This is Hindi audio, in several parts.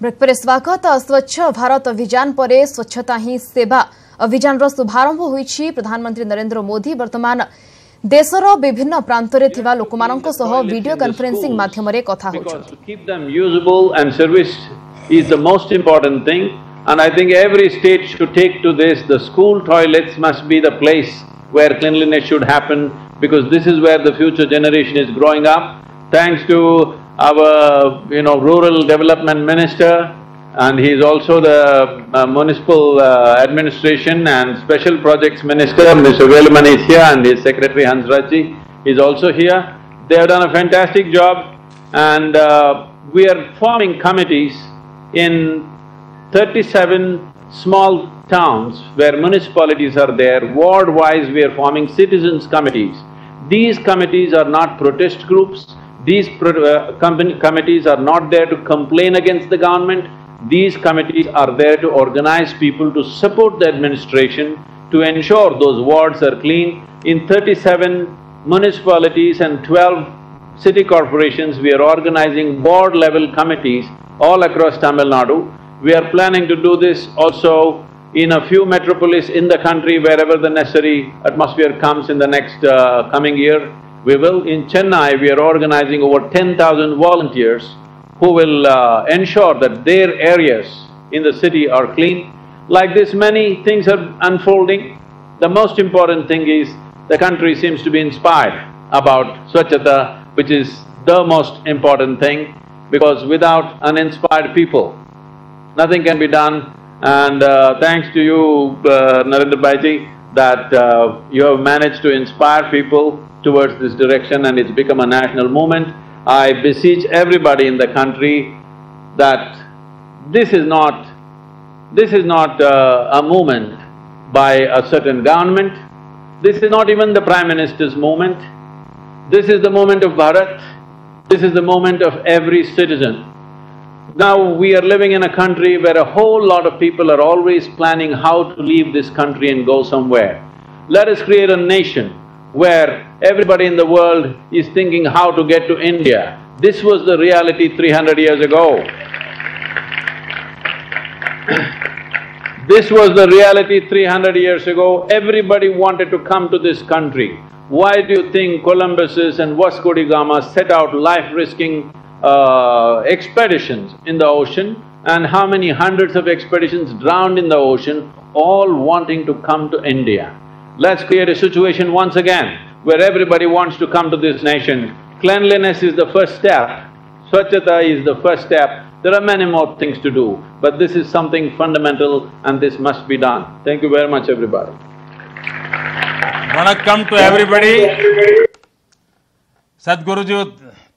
ବ୍ରେକ୍ ପରେ ସ୍ୱାଗତ ସ୍ୱଚ୍ଛ ଭାରତ ଅଭିଯାନ ପରେ ସ୍ୱଚ୍ଛତା ହିଁ ସେବା ଅଭିଯାନର ଶୁଭାରମ୍ଭ ହୋଇଛି ପ୍ରଧାନମନ୍ତ୍ରୀ ନରେନ୍ଦ୍ର ମୋଦି ବର୍ତ୍ତମାନ ଦେଶର ବିଭିନ୍ନ ପ୍ରାନ୍ତରେ ଥିବା ଲୋକମାନଙ୍କ ସହ ଭିଡିଓ କନଫରେନ୍ସିଂ ମାଧ୍ୟମରେ କଥା Because ହେଉଛନ୍ତି to keep them usable and serviced is the most important thing. And I think every state should take to this, the school toilets must be the place where cleanliness should happen because this is where the future generation is growing up. Thanks to our, you know, rural development minister and he is also the uh, municipal uh, administration and special projects minister, Mr. Veluman is here and his secretary Hansraji is also here. They have done a fantastic job and uh, we are forming committees in thirty-seven small towns where municipalities are there, ward-wise we are forming citizens' committees. These committees are not protest groups, these uh, committees are not there to complain against the government, these committees are there to organize people to support the administration, to ensure those wards are clean. In thirty-seven municipalities and twelve city corporations, we are organizing board-level committees all across Tamil Nadu. We are planning to do this also in a few metropolis in the country wherever the necessary atmosphere comes in the next uh, coming year. We will. In Chennai, we are organizing over ten thousand volunteers who will uh, ensure that their areas in the city are clean. Like this, many things are unfolding. The most important thing is the country seems to be inspired about Swachhata, which is the most important thing, because without uninspired people, nothing can be done. And uh, thanks to you, uh, Narendra Bhaiji, that uh, you have managed to inspire people towards this direction and it's become a national movement. I beseech everybody in the country that this is not, this is not uh, a movement by a certain government, this is not even the Prime Minister's movement, this is the moment of Bharat, this is the moment of every citizen. Now we are living in a country where a whole lot of people are always planning how to leave this country and go somewhere. Let us create a nation where everybody in the world is thinking how to get to India. This was the reality three hundred years ago. This was the reality three hundred years ago. Everybody wanted to come to this country. Why do you think Columbuses and Vasco da Gama set out life-risking uh, expeditions in the ocean and how many hundreds of expeditions drowned in the ocean, all wanting to come to India? Let's create a situation once again where everybody wants to come to this nation. Cleanliness is the first step, Swachhata is the first step. There are many more things to do, but this is something fundamental and this must be done. Thank you very much, everybody. Vanakkam to everybody. Sadhguruji,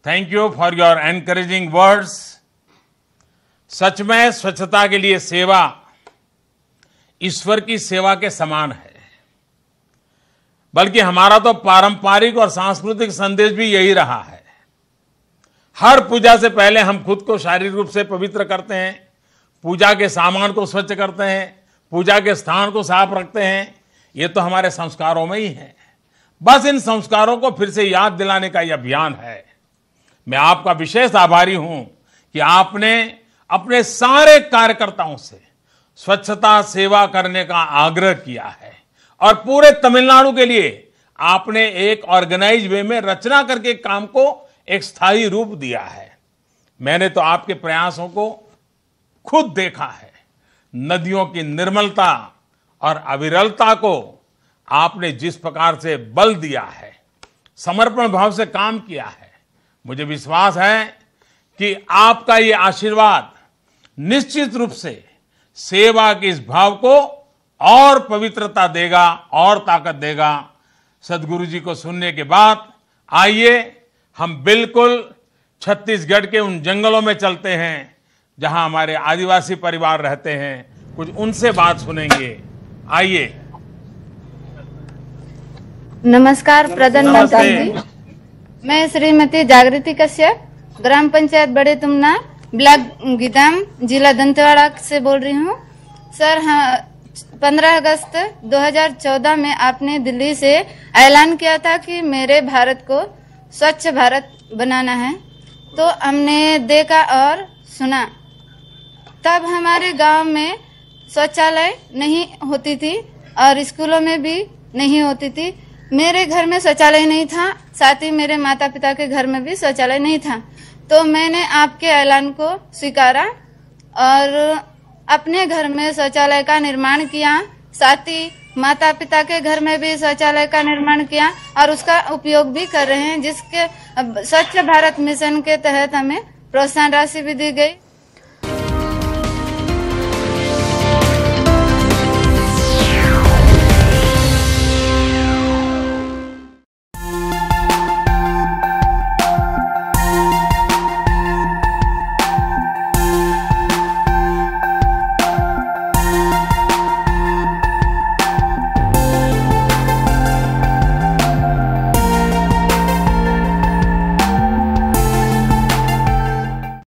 thank you for your encouraging words सच में स्वच्छता के लिए सेवा ईश्वर की सेवा के समान है। बल्कि हमारा तो पारंपरिक और सांस्कृतिक संदेश भी यही रहा है। हर पूजा से पहले हम खुद को शारीरिक रूप से पवित्र करते हैं। पूजा के सामान को स्वच्छ करते हैं। पूजा के स्थान को साफ़ रखते हैं। ये तो हमारे संस्कारों में ही है। बस इन संस्कारों को फिर से याद दिलाने का यह अभियान है। मैं आपका विशेष आभारी हूँ कि आपने अपने सारे कार्यकर्ताओं से स्वच्छता सेवा करने का आग्रह किया है और पूरे तमिलनाडु के लिए आपने एक ऑर्गेनाइज वे में रचना करके काम को एक स्थायी रूप दिया है। मैंने तो आपके प्रयासों को खुद देखा है। नदियों की निर्मलता और अविरलता को आपने जिस प्रकार से बल दिया है, समर्पण भाव से काम किया है मुझे विश्वास है कि आपका ये आशीर्वाद निश्चित रूप से सेवा के इस भाव को और पवित्रता देगा और ताकत देगा। सदगुरु जी को सुनने के बाद आइए हम बिल्कुल छत्तीसगढ़ के उन जंगलों में चलते हैं जहाँ हमारे आदिवासी परिवार रहते हैं। कुछ उनसे बात सुनेंगे। आइए। नमस्कार प्रधानमंत्री मैं श्रीमती जागृति कश्यप, ग्राम पंचायत बड़े तुमना, ब्लॉक गीताम जिला दंतेवाड़ा से बोल रही हूँ। सर हाँ पंद्रह अगस्त 2014 में आपने दिल्ली से ऐलान किया था कि मेरे भारत को स्वच्छ भारत बनाना है। तो हमने देखा और सुना। तब हमारे गाँव में शौचालय नहीं होती थी और स्कूलों में भी नहीं होती थी। मेरे घर में शौचालय नहीं था, साथ ही मेरे माता पिता के घर में भी शौचालय नहीं था। तो मैंने आपके ऐलान को स्वीकारा और अपने घर में शौचालय का निर्माण किया, साथ ही माता पिता के घर में भी शौचालय का निर्माण किया और उसका उपयोग भी कर रहे हैं, जिसके स्वच्छ भारत मिशन के तहत हमें प्रोत्साहन राशि भी दी गई।